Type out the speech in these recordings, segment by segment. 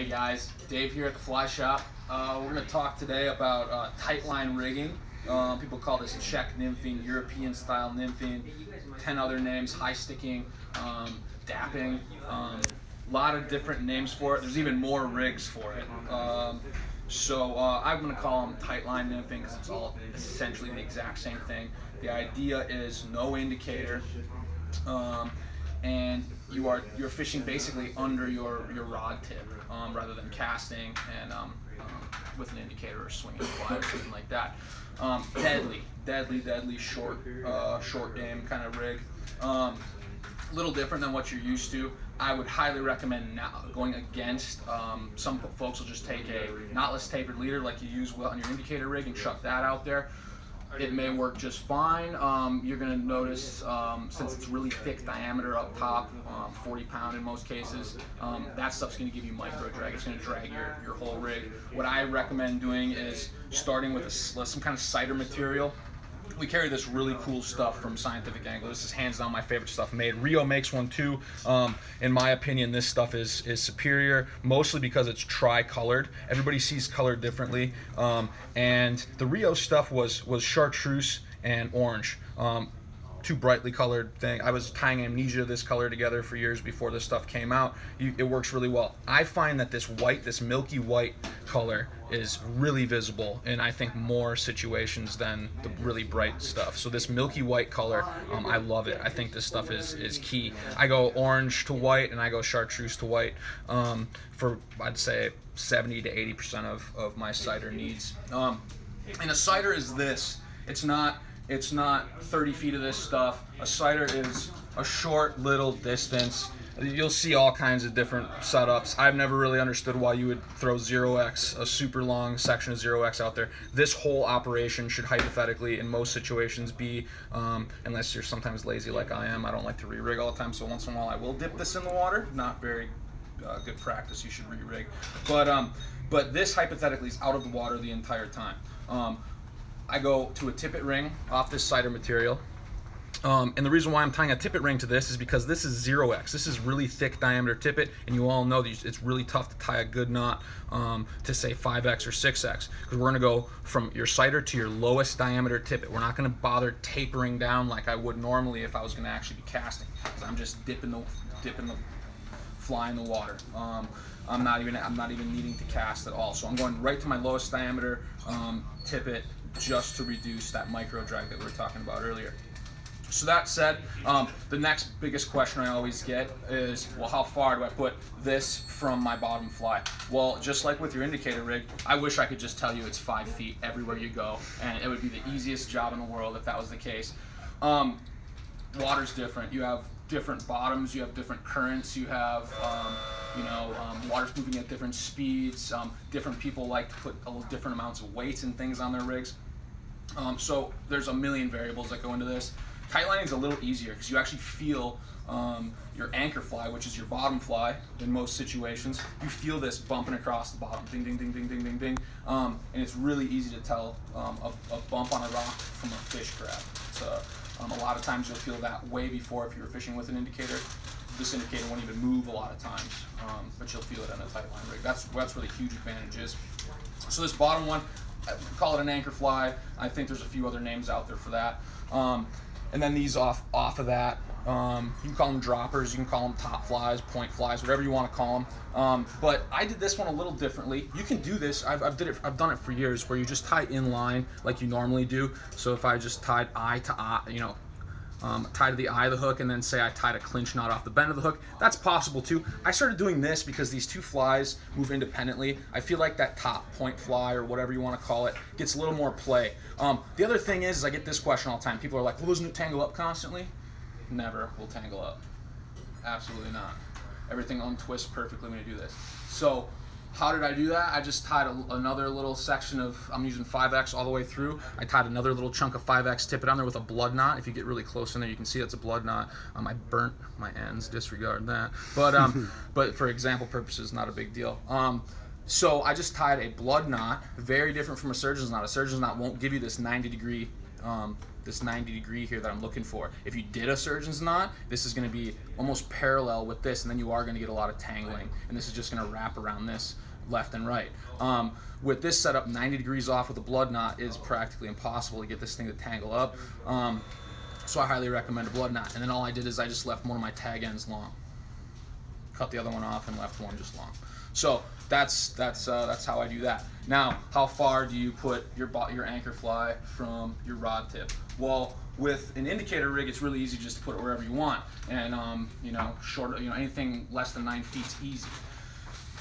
Hey guys, Dave here at the Fly Shop. Uh, we're going to talk today about uh, tight line rigging. Uh, people call this Czech nymphing, European style nymphing, 10 other names, high sticking, um, dapping, a um, lot of different names for it. There's even more rigs for it. Um, so uh, I'm going to call them tight line nymphing because it's all essentially the exact same thing. The idea is no indicator. Um, and you are you're fishing basically under your your rod tip um, rather than casting and um, um, with an indicator or swinging a fly or something like that. Um, deadly, deadly, deadly short uh, short game kind of rig. A um, little different than what you're used to. I would highly recommend not going against. Um, some folks will just take a knotless tapered leader like you use on your indicator rig and chuck that out there it may work just fine. Um, you're going to notice, um, since it's really thick diameter up top, um, 40 pound in most cases, um, that stuff's going to give you micro drag. It's going to drag your, your whole rig. What I recommend doing is starting with a, some kind of sighter material we carry this really cool stuff from Scientific Anglers. This is hands down my favorite stuff made. Rio makes one too. Um, in my opinion, this stuff is is superior, mostly because it's tri-colored. Everybody sees color differently, um, and the Rio stuff was was chartreuse and orange. Um, too brightly colored thing. I was tying Amnesia this color together for years before this stuff came out. You, it works really well. I find that this white, this milky white color is really visible in I think more situations than the really bright stuff. So this milky white color, um, I love it. I think this stuff is, is key. I go orange to white and I go chartreuse to white um, for I'd say 70 to 80% of, of my sighter needs. Um, and a sighter is this. It's not it's not 30 feet of this stuff. A sighter is a short little distance. You'll see all kinds of different setups. I've never really understood why you would throw 0x, a super long section of 0x out there. This whole operation should hypothetically, in most situations, be, um, unless you're sometimes lazy like I am, I don't like to re-rig all the time, so once in a while I will dip this in the water. Not very uh, good practice, you should re-rig. But, um, but this hypothetically is out of the water the entire time. Um, I go to a tippet ring off this sighter material. Um, and the reason why I'm tying a tippet ring to this is because this is 0x. This is really thick diameter tippet, and you all know these, it's really tough to tie a good knot um, to say 5x or 6x. Because we're gonna go from your sighter to your lowest diameter tippet. We're not gonna bother tapering down like I would normally if I was gonna actually be casting. Because I'm just dipping the, dipping the fly in the water. Um, I'm not even I'm not even needing to cast at all. So I'm going right to my lowest diameter um, tippet just to reduce that micro drag that we were talking about earlier. So that said, um, the next biggest question I always get is, well, how far do I put this from my bottom fly? Well, just like with your indicator rig, I wish I could just tell you it's five feet everywhere you go, and it would be the easiest job in the world if that was the case. Um, water's different. You have different bottoms, you have different currents, you have, um, you know, um, water's moving at different speeds. Um, different people like to put a different amounts of weights and things on their rigs. Um, so there's a million variables that go into this. Tight lining is a little easier because you actually feel um, your anchor fly, which is your bottom fly in most situations. You feel this bumping across the bottom, ding, ding, ding, ding, ding, ding, ding. And it's really easy to tell a, a, bump on a rock from a fish grab. Um, a lot of times you'll feel that way before if you were fishing with an indicator. This indicator won't even move a lot of times, um, but you'll feel it on a tight line rig. That's, that's where the huge advantage is. So this bottom one, I call it an anchor fly. I think there's a few other names out there for that. Um, and then these off off of that, um, you can call them droppers, you can call them top flies, point flies, whatever you want to call them. Um, but I did this one a little differently. You can do this. I've, I've, did it. I've done it for years, where you just tie in line like you normally do. So if I just tied eye to eye, you know, um, tie to the eye of the hook, and then say I tied a clinch knot off the bend of the hook. That's possible too. I started doing this because these two flies move independently. I feel like that top point fly, or whatever you want to call it, gets a little more play. Um, the other thing is, is, I get this question all the time. People are like, well, doesn't it tangle up constantly? Never will tangle up. Absolutely not. Everything untwists perfectly when you do this. So how did I do that? I just tied a, another little section of, I'm using 5X all the way through. I tied another little chunk of 5X, tip it on there with a blood knot. If you get really close in there, you can see it's a blood knot. Um, I burnt my ends, disregard that. But, um, but for example purposes, not a big deal. Um, so I just tied a blood knot, very different from a surgeon's knot. A surgeon's knot won't give you this 90 degree um, this 90 degree here that I'm looking for. If you did a surgeon's knot, this is gonna be almost parallel with this, and then you are gonna get a lot of tangling, and this is just gonna wrap around this left and right. Um, with this setup, 90 degrees off with a blood knot is practically impossible to get this thing to tangle up. Um, so I highly recommend a blood knot. And then all I did is I just left one of my tag ends long. Cut the other one off and left one just long. So that's that's uh, that's how I do that. Now, how far do you put your your anchor fly from your rod tip? Well, with an indicator rig, it's really easy just to put it wherever you want, and um, you know, short, you know, anything less than nine feet is easy.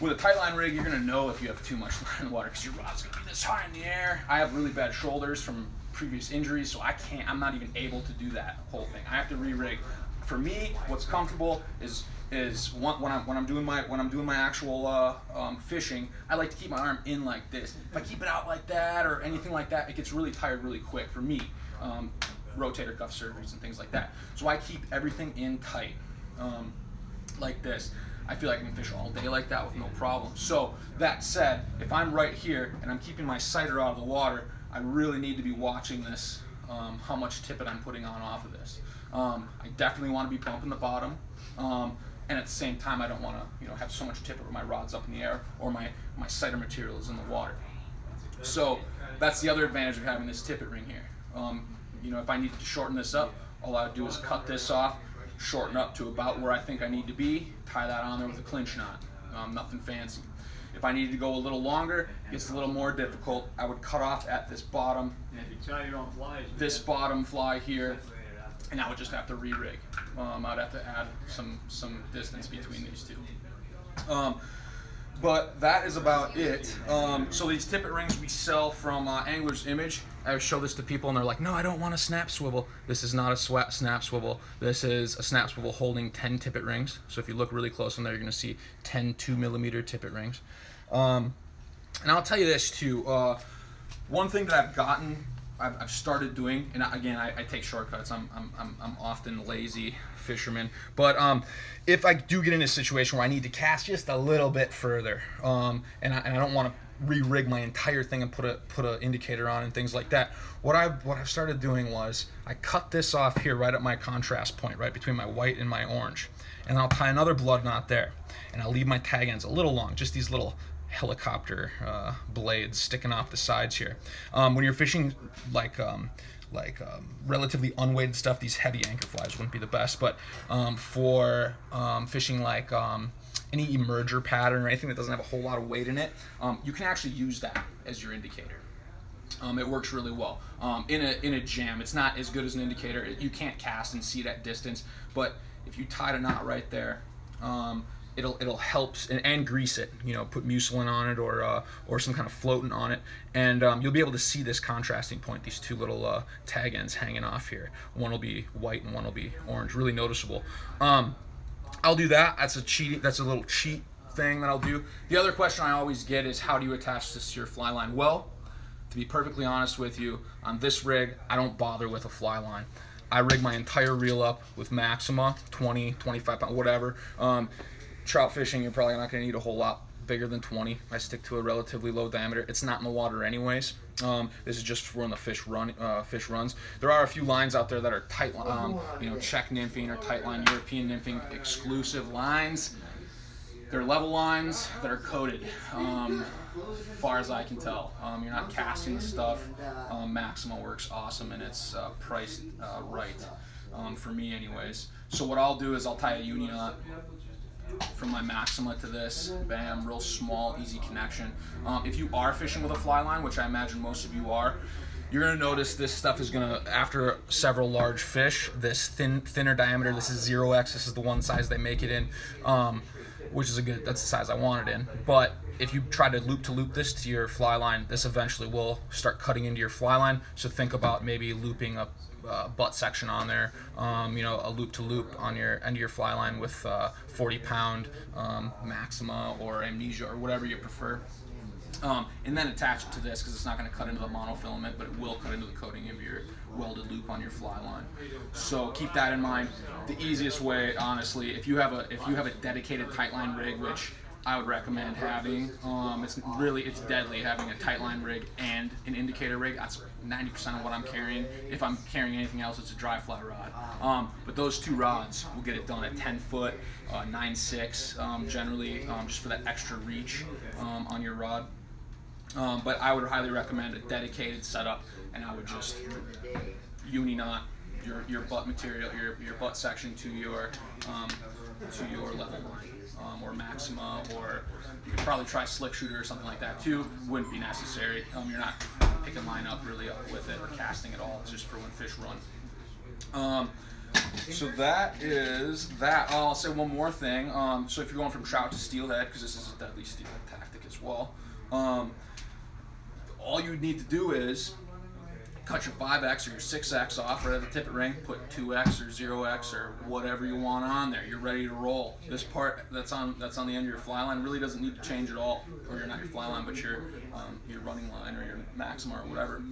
With a tight line rig, you're gonna know if you have too much line in the water because your rod's gonna be this high in the air. I have really bad shoulders from previous injuries, so I can't, I'm not even able to do that whole thing. I have to re-rig. For me, what's comfortable is is when I'm when I'm doing my when I'm doing my actual uh, um, fishing, I like to keep my arm in like this. If I keep it out like that or anything like that, it gets really tired really quick for me. Um, rotator cuff surgeries and things like that. So I keep everything in tight, um, like this. I feel like I can fish all day like that with no problem. So that said, if I'm right here and I'm keeping my sighter out of the water, I really need to be watching this, um, how much tippet I'm putting on off of this. Um, I definitely want to be bumping the bottom. Um, and at the same time, I don't want to, you know, have so much tippet where my rod's up in the air or my, my sighter material is in the water. So that's the other advantage of having this tippet ring here. Um, you know, if I need to shorten this up, all I would do is cut this off, shorten up to about where I think I need to be, tie that on there with a clinch knot. Um, nothing fancy. If I needed to go a little longer, it gets a little more difficult. I would cut off at this bottom, this bottom fly here, and I would just have to re-rig. Um, I'd have to add some some distance between these two. Um, but that is about it. Um, so these tippet rings we sell from uh, Angler's Image. I show this to people and they're like, no, I don't want a snap swivel. This is not a sweat snap swivel. This is a snap swivel holding 10 tippet rings. So if you look really close in there, you're gonna see 10 two millimeter tippet rings. Um, and I'll tell you this too. Uh, one thing that I've gotten I've, I've started doing, and again, I, I take shortcuts. I'm, I'm, I'm, often lazy fisherman, but um, if I do get in a situation where I need to cast just a little bit further, um, and, I, and I don't want to re-rig my entire thing and put a put an indicator on and things like that. What I what I started doing was I cut this off here right at my contrast point, right between my white and my orange, and I'll tie another blood knot there, and I'll leave my tag ends a little long, just these little helicopter uh, blades sticking off the sides here. Um, when you're fishing like um, like um, relatively unweighted stuff, these heavy anchor flies wouldn't be the best. But um, for um, fishing like um, any emerger pattern or anything that doesn't have a whole lot of weight in it, you can actually use that as your indicator. Um, it works really well. Um, in a in a jam, it's not as good as an indicator. You can't cast and see that distance, but if you tied a knot right there, um, it'll it'll help and, and, grease it. You know, put Mucilin on it or uh, or some kind of floatant on it, and um, you'll be able to see this contrasting point. These two little uh, tag ends hanging off here. One will be white and one will be orange. Really noticeable. Um, I'll do that. That's a cheat. That's a little cheat thing that I'll do. The other question I always get is how do you attach this to your fly line? Well, to be perfectly honest with you, on this rig, I don't bother with a fly line. I rig my entire reel up with Maxima, 20, 25 pound, whatever. Um, trout fishing, you're probably not going to need a whole lot bigger than 20. I stick to a relatively low diameter. It's not in the water anyways. Um, this is just for when the fish run. Uh, fish runs. There are a few lines out there that are tight, um, you know, Czech nymphing or tight line European nymphing exclusive lines. They're level lines that are coated. Um, far as I can tell, um, you're not casting the stuff. Um, Maxima works awesome and it's uh, priced uh, right um, for me, anyways. So what I'll do is I'll tie a uni knot from my Maxima to this. Bam, real small, easy connection. Um, if you are fishing with a fly line, which I imagine most of you are, you're gonna notice this stuff is gonna, after several large fish, this thin, thinner diameter, this is 0x, this is the one size they make it in, um, which is a good, that's the size I want it in. But if you try to loop to loop this to your fly line, this eventually will start cutting into your fly line. So think about maybe looping a uh, butt section on there, um, you know, a loop to loop on your end of your fly line with uh, 40 pound um, Maxima or Amnesia or whatever you prefer. Um, and then attach it to this because it's not going to cut into the monofilament, but it will cut into the coating of your welded loop on your fly line. So keep that in mind. The easiest way, honestly, if you have a if you have a dedicated tight line rig, which I would recommend having. Um, it's really it's deadly having a tight line rig and an indicator rig. That's 90% of what I'm carrying. If I'm carrying anything else, it's a dry fly rod. Um, but those two rods will get it done at 10 foot, uh, 9.6 um, generally, um, just for that extra reach um, on your rod. Um, but I would highly recommend a dedicated setup, and I would just uni knot your, your butt material, your, your butt section to your to your level line um, or Maxima, or you could probably try SlickShooter or something like that too. Wouldn't be necessary. Um, you're not picking line up really up with it or casting at all. It's just for when fish run. Um, so that is that. I'll say one more thing. Um, so if you're going from trout to steelhead, because this is a deadly steelhead tactic as well, um, all you need to do is cut your 5x or your 6x off right at the tippet ring, put 2x or 0x or whatever you want on there. You're ready to roll. This part that's on that's on the end of your fly line really doesn't need to change at all, or you're not your fly line, but your um, your running line or your Maxima or whatever.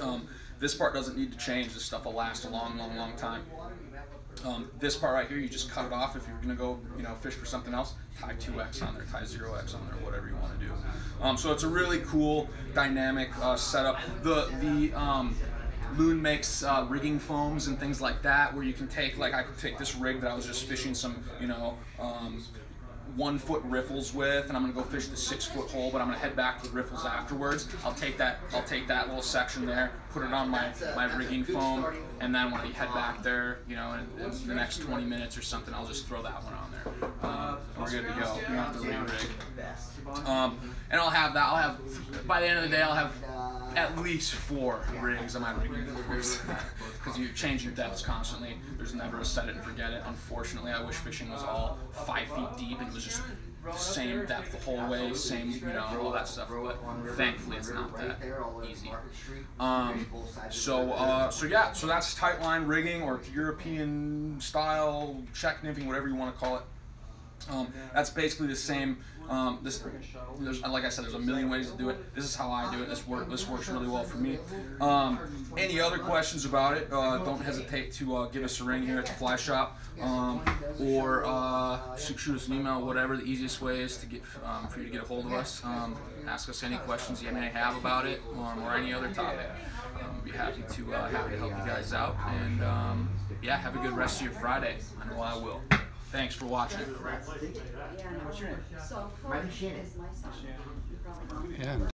Um, this part doesn't need to change. This stuff will last a long, long, long time. Um, this part right here, you just cut it off if you're gonna go, you know, fish for something else. Tie 2x on there, tie 0x on there, whatever you want to do. Um, so it's a really cool, dynamic uh, setup. The the um, Loon makes uh, rigging foams and things like that, where you can take, like I could take this rig that I was just fishing some, you know, um, one foot riffles with, and I'm gonna go fish the six foot hole, but I'm gonna head back to the riffles afterwards. I'll take that, I'll take that little section there, put it on my, my rigging foam, and then when I head back there, you know, in, in the next 20 minutes or something, I'll just throw that one on there. Um, we're good to go. We don't have to re-rig. Um, and I'll have that. I'll have by the end of the day, I'll have at least four rigs on my rigging because you change your depths constantly. There's never a set it and forget it. Unfortunately, I wish fishing was all five feet deep and was just the same depth the whole way, same you know all that stuff. But thankfully, it's not that easy. Um, so uh, so yeah, so that's tight line rigging or European style Czech nymphing, whatever you want to call it. Um, that's basically the same. Um, this, there's, like I said, there's a million ways to do it. This is how I do it. This work, this works really well for me. Um, any other questions about it? Uh, don't hesitate to uh, give us a ring here at the Fly Shop, um, or uh, shoot us an email. Whatever the easiest way is to get um, for you to get a hold of us. Um, ask us any questions you may have about it, or any other topic. Um, be happy to uh, happy to help you guys out. And yeah, have a good rest of your Friday. I know I will. Thanks for watching. Yeah, no. So, Corey is my son. You probably know. Yeah.